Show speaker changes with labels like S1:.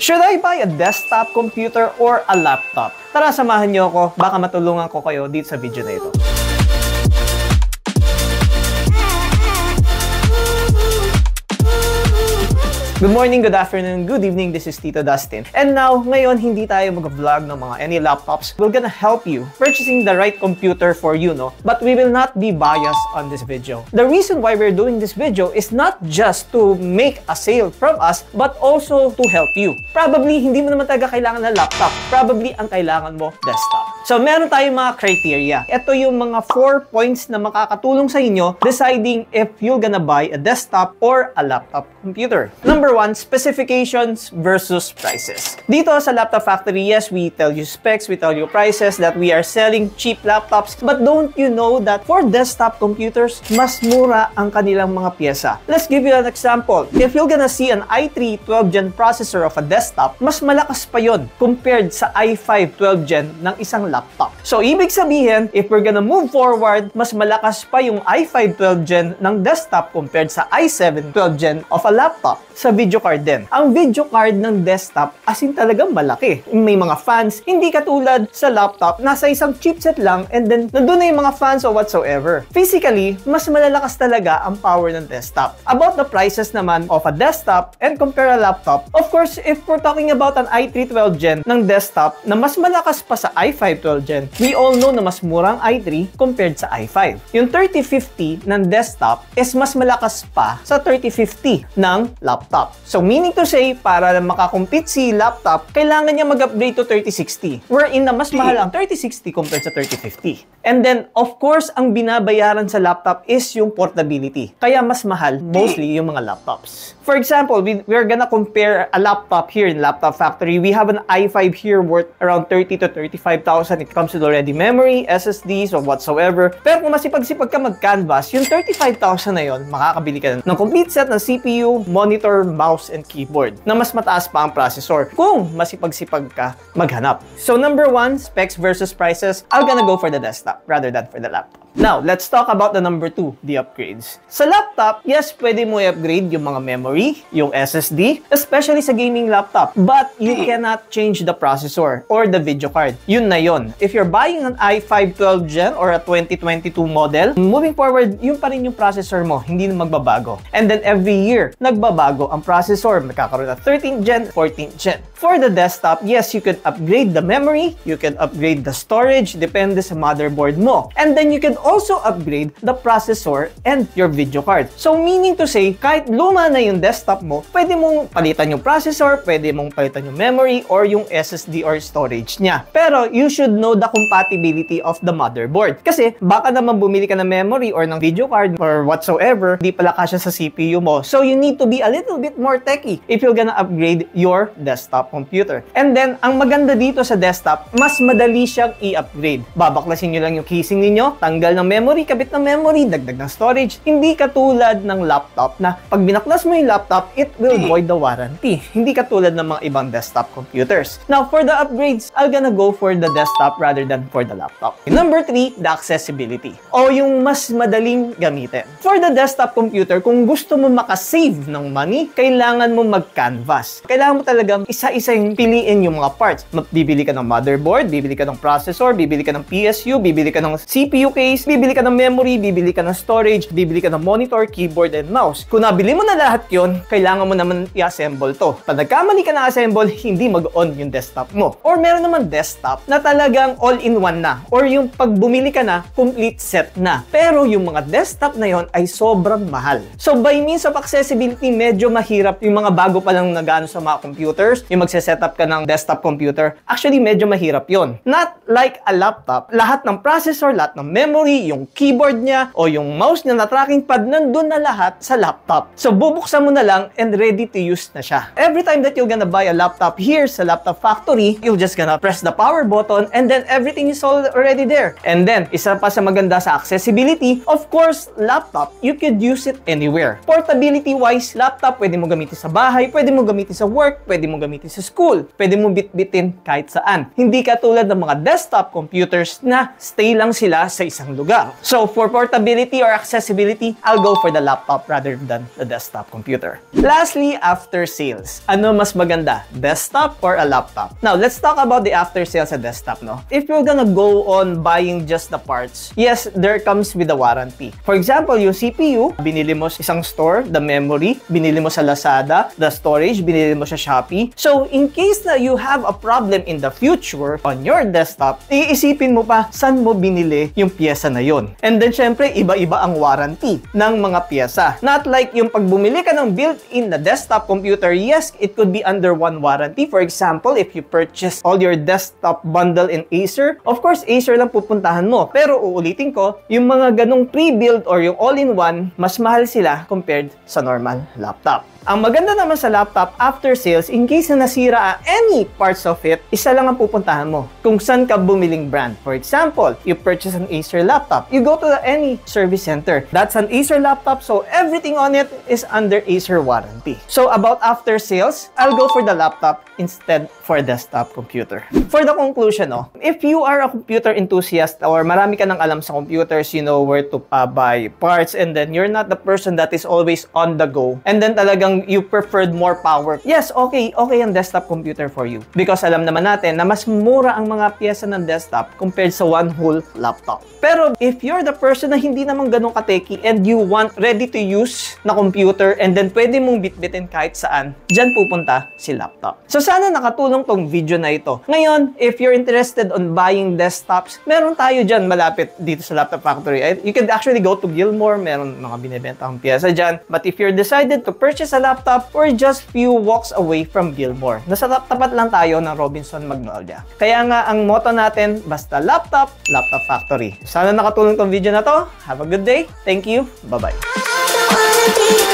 S1: Should I buy a desktop computer or a laptop? Tara, samahan niyo ako. Baka matulungan ko kayo dito sa video na ito. Good morning, good afternoon, good evening. This is Tito Dustin. And now, ngayon, hindi tayo mag-vlog ng mga any laptops. We're gonna help you purchasing the right computer for you, no? But we will not be biased on this video. The reason why we're doing this video is not just to make a sale from us, but also to help you. Probably, hindi mo naman talaga kailangan ng laptop. Probably, ang kailangan mo, desktop. So, meron tayong mga criteria. Ito yung mga 4 points na makakatulong sa inyo deciding if you're gonna buy a desktop or a laptop computer. Number Number one, specifications versus prices. Dito sa Laptop Factory, yes, we tell you specs, we tell you prices, that we are selling cheap laptops. But don't you know that for desktop computers, mas mura ang kanilang mga pyesa. Let's give you an example. If you're gonna see an i3 12 Gen processor of a desktop, mas malakas pa yon compared sa i5 12 Gen ng isang laptop. laptop So, ibig sabihin, if we're gonna move forward, mas malakas pa yung i5 12 Gen ng desktop compared sa i7 12 Gen of a laptop. Sa video card din. Ang video card ng desktop, as in talagang malaki. May mga fans, hindi katulad sa laptop, nasa isang chipset lang and then nandun na yung mga fans or whatsoever. Physically, mas malalakas talaga ang power ng desktop. About the prices naman of a desktop and compare a laptop, of course, if we're talking about an i3 12 Gen ng desktop na mas malakas pa sa i5 12 Gen, we all know na mas murang i3 compared sa i5. Yung 3050 ng desktop is mas malakas pa sa 3050 ng laptop. So meaning to say, para makakompete si laptop, kailangan niya mag-upgrade to 3060. Wherein na mas mahal ang 3060 compared sa 3050. And then, of course, ang binabayaran sa laptop is yung portability. Kaya mas mahal, mostly, yung mga laptops. For example, we, we're gonna compare a laptop here in Laptop Factory. We have an i5 here worth around 30 to 35,000. It comes with already memory, SSDs, or whatsoever. Pero kung masipag-sipag ka mag-canvas, yung 35,000 na yon, makakabili ka ng complete set ng CPU, monitor, mouse, and keyboard na mas mataas pa ang processor kung masipag-sipag ka maghanap. So number one, specs versus prices, I'm gonna go for the desktop rather than for the laptop. Now, let's talk about the number two, the upgrades. Sa laptop, yes, pwede mo i-upgrade yung mga memory, yung SSD, especially sa gaming laptop. But you cannot change the processor or the video card. Yun na yun. If you're buying an i5 12 Gen or a 2022 model, moving forward, yun pa rin yung processor mo, hindi na magbabago. And then every year, nagbabago ang processor. Magkakaroon ng 13 Gen, 14 Gen. For the desktop, yes, you could upgrade the memory, you can upgrade the storage, depende sa motherboard mo. And then you can also upgrade the processor and your video card. So meaning to say, kahit luma na yung desktop mo, pwede mong palitan yung processor, pwede mong palitan yung memory or yung SSD or storage niya. Pero you should know the compatibility of the motherboard. Kasi baka naman bumili ka ng memory or ng video card or whatsoever, di pala kasya sa CPU mo. So you need to be a little bit more techy if you're gonna upgrade your desktop computer. And then, ang maganda dito sa desktop, mas madali siyang i-upgrade. Babaklasin nyo lang yung casing ninyo, tanggal tanggal ng memory, kabit ng memory, dagdag ng storage. Hindi katulad ng laptop na pag binaklas mo yung laptop, it will void the warranty. Hindi katulad ng mga ibang desktop computers. Now, for the upgrades, I'm gonna go for the desktop rather than for the laptop. Number three, the accessibility. O yung mas madaling gamitin. For the desktop computer, kung gusto mo makasave ng money, kailangan mo mag-canvas. Kailangan mo talaga isa-isa yung piliin yung mga parts. Bibili ka ng motherboard, bibili ka ng processor, bibili ka ng PSU, bibili ka ng CPU case, bibili ka ng memory, bibili ka ng storage, bibili ka ng monitor, keyboard, and mouse. Kung nabili mo na lahat yon, kailangan mo naman i-assemble to. Pag nagkamali ka na assemble, hindi mag-on yung desktop mo. Or meron naman desktop na talagang all-in-one na. Or yung pag bumili ka na, complete set na. Pero yung mga desktop na yon ay sobrang mahal. So by means of accessibility, medyo mahirap yung mga bago pa lang nagano sa mga computers, yung magse-setup ka ng desktop computer, actually medyo mahirap yon. Not like a laptop, lahat ng processor, lahat ng memory, yung keyboard niya, o yung mouse niya na tracking pad, nandun na lahat sa laptop. So, bubuksan mo na lang and ready to use na siya. Every time that you're gonna buy a laptop here sa Laptop Factory, you're just gonna press the power button and then everything is already there. And then, isa pa sa maganda sa accessibility, of course, laptop, you could use it anywhere. Portability-wise, laptop, pwede mo gamitin sa bahay, pwede mo gamitin sa work, pwede mo gamitin sa school, pwede mo bitbitin kahit saan. Hindi katulad ng mga desktop computers na stay lang sila sa isang lugar. So, for portability or accessibility, I'll go for the laptop rather than the desktop computer. Lastly, after sales. Ano mas maganda, desktop or a laptop? Now, let's talk about the after sales sa desktop, no? If you're gonna go on buying just the parts, yes, there comes with a warranty. For example, yung CPU, binili mo sa isang store, the memory, binili mo sa Lazada, the storage, binili mo sa Shopee. So, in case na you have a problem in the future on your desktop, iisipin mo pa saan mo binili yung pyesa na yon. And then, syempre, iba-iba ang warranty ng mga pyesa. Not like yung pag bumili ka ng built-in na desktop computer, yes, it could be under one warranty. For example, if you purchase all your desktop bundle in Acer, of course, Acer lang pupuntahan mo. Pero uulitin ko, yung mga ganong pre-build or yung all-in-one, mas mahal sila compared sa normal laptop. Ang maganda naman sa laptop after sales, in case na nasira any parts of it, isa lang ang pupuntahan mo. Kung saan ka bumiling brand. For example, you purchase an Acer laptop, you go to the any service center. That's an Acer laptop, so everything on it is under Acer warranty. So about after sales, I'll go for the laptop instead for desktop computer. For the conclusion, no, if you are a computer enthusiast or marami ka nang alam sa computers, you know where to uh, buy parts and then you're not the person that is always on the go and then talagang you preferred more power. Yes, okay, okay ang desktop computer for you. Because alam naman natin na mas mura ang mga pyesa ng desktop compared sa one whole laptop. Pero if you're the person na hindi naman ganun kateki and you want ready to use na computer and then pwede mong bitbitin kahit saan, dyan pupunta si laptop. So sana nakatulong tong video na ito. Ngayon, if you're interested on buying desktops, meron tayo dyan malapit dito sa Laptop Factory. You can actually go to Gilmore, meron mga binibenta ang pyesa dyan. But if you're decided to purchase a laptop or just few walks away from Gilmore. Nasa tapat lang tayo ng Robinson Magnolia. Kaya nga ang motto natin, basta laptop, Laptop Factory. Sana nakatulong tong video na to. Have a good day. Thank you. Bye-bye.